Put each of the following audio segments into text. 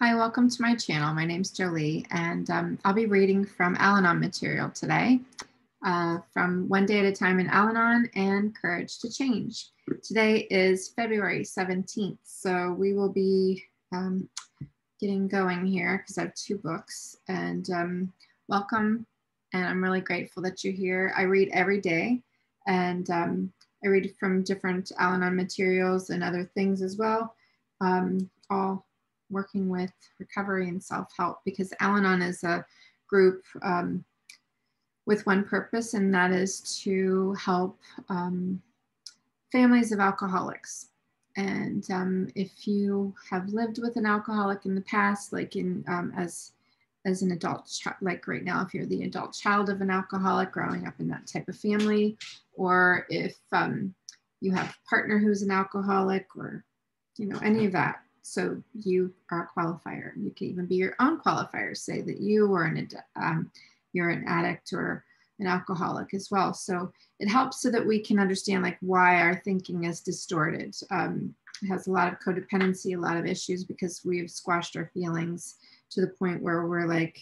Hi, welcome to my channel. My name is Jolie, and um, I'll be reading from Al Anon material today, uh, from One Day at a Time in Al Anon and Courage to Change. Today is February 17th, so we will be um, getting going here because I have two books. And um, welcome, and I'm really grateful that you're here. I read every day, and um, I read from different Al Anon materials and other things as well, um, all working with recovery and self-help because Al-Anon is a group um, with one purpose and that is to help um, families of alcoholics. And um, if you have lived with an alcoholic in the past, like in um, as as an adult like right now, if you're the adult child of an alcoholic growing up in that type of family, or if um, you have a partner who's an alcoholic, or you know any of that, so you are a qualifier. You can even be your own qualifier. Say that you are an um, you're an addict or an alcoholic as well. So it helps so that we can understand like why our thinking is distorted. Um, it has a lot of codependency, a lot of issues because we've squashed our feelings to the point where we're like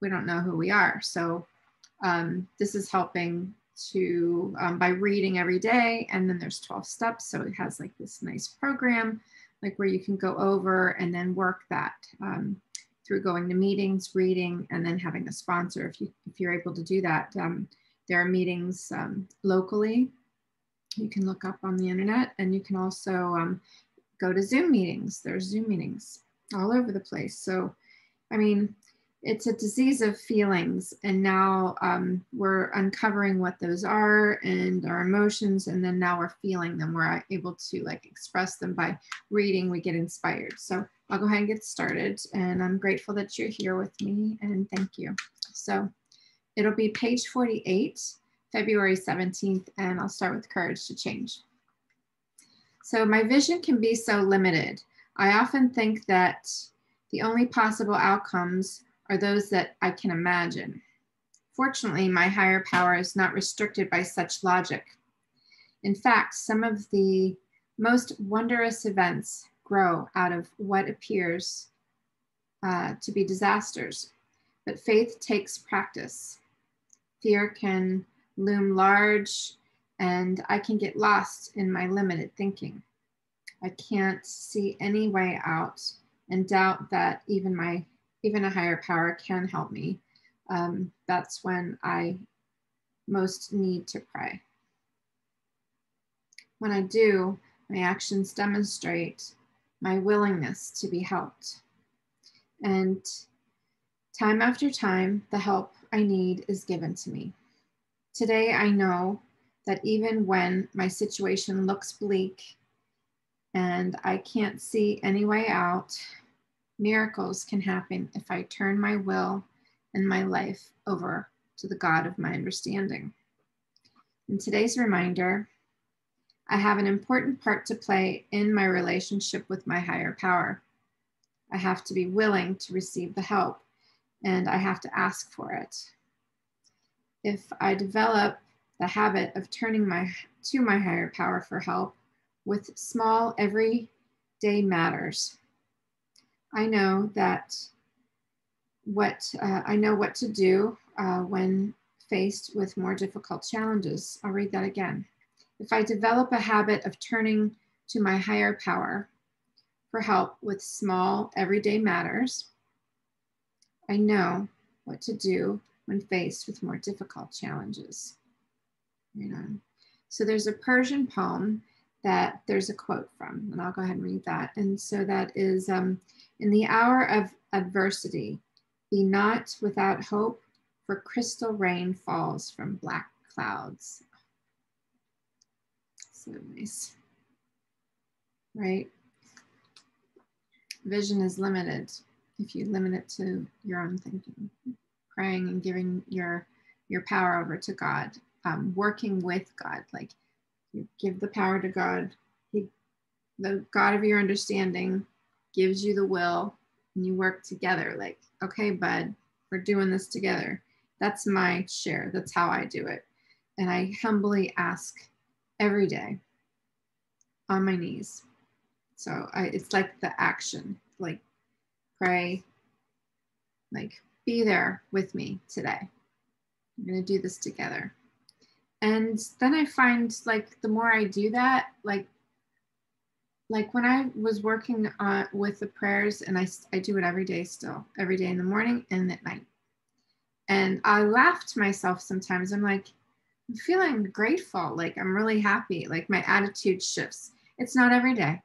we don't know who we are. So um, this is helping to um, by reading every day and then there's 12 steps so it has like this nice program like where you can go over and then work that um, through going to meetings reading and then having a sponsor if you if you're able to do that. Um, there are meetings um, locally. You can look up on the internet and you can also um, go to zoom meetings. There's zoom meetings all over the place. So i mean it's a disease of feelings. And now um, we're uncovering what those are and our emotions and then now we're feeling them. We're able to like express them by reading. We get inspired. So i'll go ahead and get started and i'm grateful that you're here with me and thank you. So it'll be page 48 february 17th and i'll start with courage to change. So my vision can be so limited. I often think that the only possible outcomes are those that I can imagine. Fortunately, my higher power is not restricted by such logic. In fact, some of the most wondrous events grow out of what appears uh, to be disasters. But faith takes practice. Fear can loom large, and I can get lost in my limited thinking. I can't see any way out and doubt that even my even a higher power can help me, um, that's when I most need to pray. When I do, my actions demonstrate my willingness to be helped. And time after time, the help I need is given to me. Today, I know that even when my situation looks bleak and I can't see any way out, miracles can happen if I turn my will and my life over to the God of my understanding. In today's reminder, I have an important part to play in my relationship with my higher power. I have to be willing to receive the help and I have to ask for it. If I develop the habit of turning my to my higher power for help with small everyday matters, I know that what uh, I know what to do uh, when faced with more difficult challenges. I'll read that again. If I develop a habit of turning to my higher power for help with small everyday matters, I know what to do when faced with more difficult challenges. You know, so there's a Persian poem that there's a quote from, and I'll go ahead and read that. And so that is um, In the hour of adversity, be not without hope, for crystal rain falls from black clouds. So nice, right? Vision is limited if you limit it to your own thinking, praying and giving your your power over to God, um, working with God, like you give the power to God. He, the God of your understanding, gives you the will, and you work together. Like, okay, bud, we're doing this together. That's my share. That's how I do it. And I humbly ask every day on my knees. So I, it's like the action, like pray, like be there with me today. I'm going to do this together. And then I find like the more I do that, like like when I was working on with the prayers, and I, I do it every day still, every day in the morning and at night. And I laugh to myself sometimes. I'm like, I'm feeling grateful. Like I'm really happy. Like my attitude shifts. It's not every day.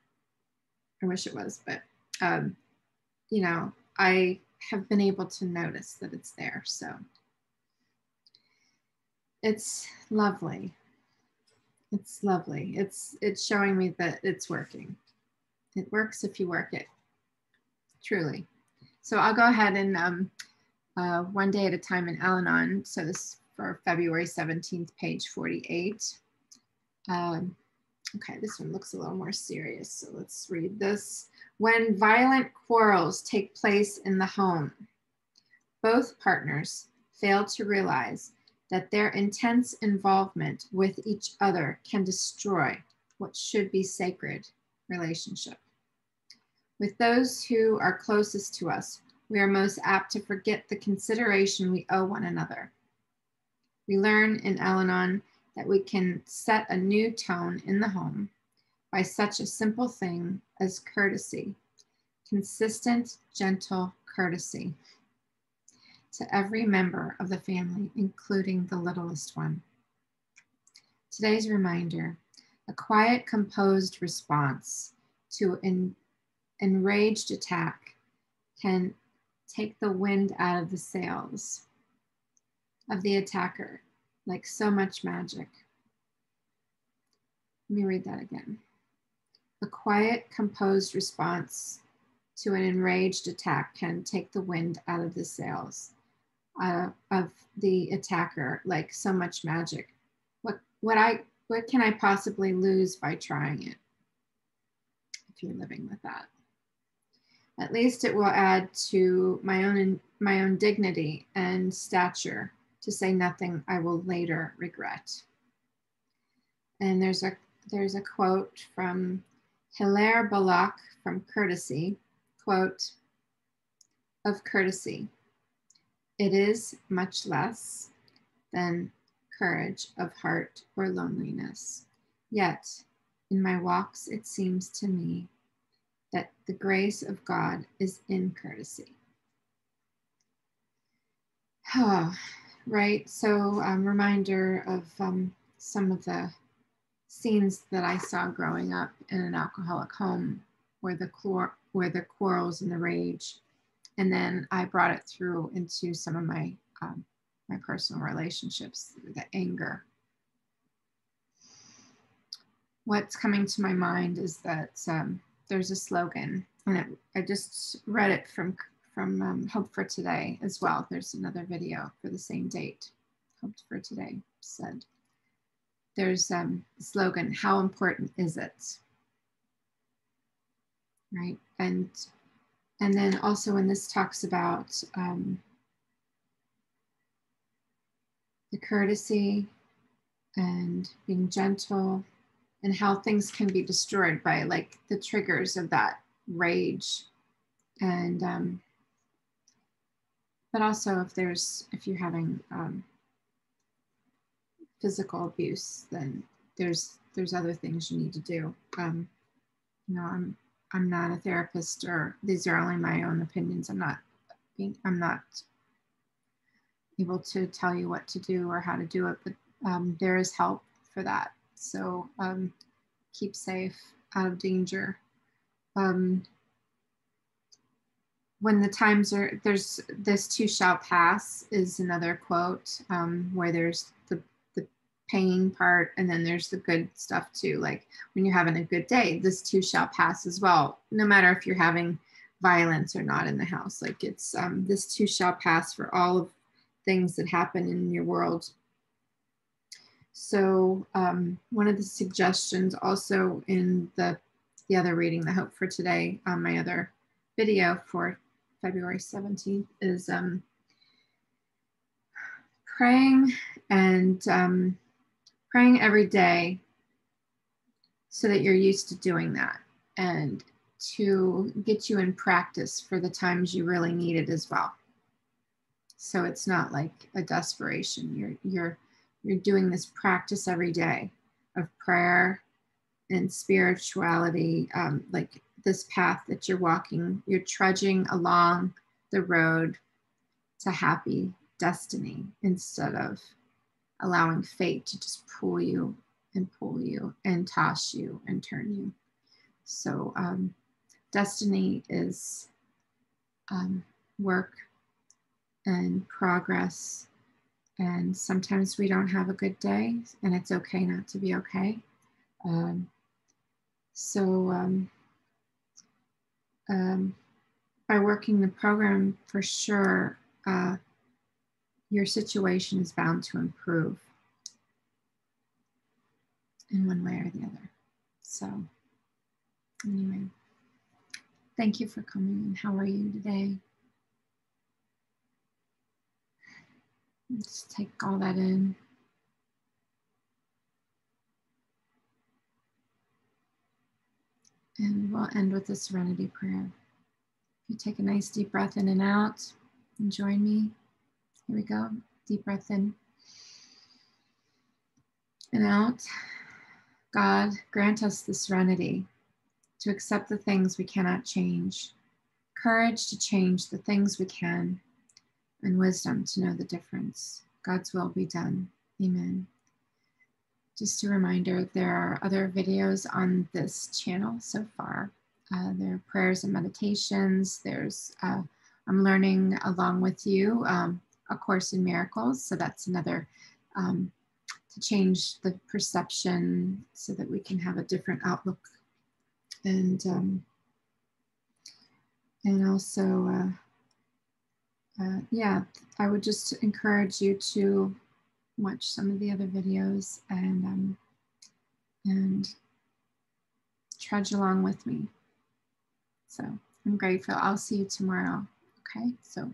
I wish it was, but um, you know, I have been able to notice that it's there. So it's lovely. It's lovely. It's it's showing me that it's working. It works if you work it. Truly. So I'll go ahead and um, uh, one day at a time in Al-Anon. So this for February 17th, page 48. Um, okay, this one looks a little more serious. So let's read this. When violent quarrels take place in the home, both partners fail to realize that their intense involvement with each other can destroy what should be sacred relationship. With those who are closest to us, we are most apt to forget the consideration we owe one another. We learn in Al Anon that we can set a new tone in the home by such a simple thing as courtesy, consistent, gentle courtesy to every member of the family, including the littlest one. Today's reminder a quiet, composed response to an enraged attack can take the wind out of the sails of the attacker like so much magic. Let me read that again. A quiet, composed response to an enraged attack can take the wind out of the sails uh, of the attacker like so much magic. What what I what can I possibly lose by trying it? If you're living with that, at least it will add to my own my own dignity and stature to say nothing I will later regret. And there's a there's a quote from Hilaire Belloc from Courtesy, quote, of courtesy. It is much less than courage of heart or loneliness. Yet, in my walks, it seems to me that the grace of God is in courtesy. Oh, right. So, um, reminder of um, some of the scenes that I saw growing up in an alcoholic home, where the chlor- where the quarrels and the rage and then I brought it through into some of my um, my personal relationships, the anger. What's coming to my mind is that um, there's a slogan, and it, I just read it from from um, Hope for Today as well. There's another video for the same date. Hope for Today said, "There's um, a slogan. How important is it?" Right, and and then also when this talks about um, the courtesy and being gentle and how things can be destroyed by like the triggers of that rage. And um, but also if there's if you're having um, physical abuse then there's there's other things you need to do. Um, you know i'm I'm not a therapist or these are only my own opinions. I'm not being, I'm not able to tell you what to do or how to do it, but um, there is help for that. So um, keep safe, out of danger. Um, when the times are, there's this too shall pass is another quote um, where there's pain part and then there's the good stuff too like when you're having a good day this too shall pass as well no matter if you're having violence or not in the house like it's um, this too shall pass for all of things that happen in your world. So um, one of the suggestions also in the the other reading the hope for today on my other video for february 17th is um, praying and um, praying every day so that you're used to doing that and to get you in practice for the times you really need it as well. So it's not like a desperation. You're you're you're doing this practice every day of prayer and spirituality, um, like this path that you're walking. You're trudging along the road to happy destiny instead of allowing fate to just pull you and pull you and toss you and turn you. So, um, destiny is um, work and progress. And sometimes we don't have a good day, and it's okay not to be okay. Um, so, um, um, by working the program, for sure, uh, your situation is bound to improve in one way or the other. So, anyway, thank you for coming. How are you today? Let's take all that in. And we'll end with a serenity prayer. If you take a nice deep breath in and out and join me. Here we go. Deep breath in and out. God, grant us the serenity to accept the things we cannot change, courage to change the things we can, and wisdom to know the difference. God's will be done. Amen. Just a reminder there are other videos on this channel so far. Uh, there are prayers and meditations. There's uh, I'm learning along with you um, a course in miracles. So that's another um, to change the perception so that we can have a different outlook. And um, and also, uh, uh, yeah, I would just encourage you to watch some of the other videos and um, and trudge along with me. So I'm grateful. I'll see you tomorrow. Okay, so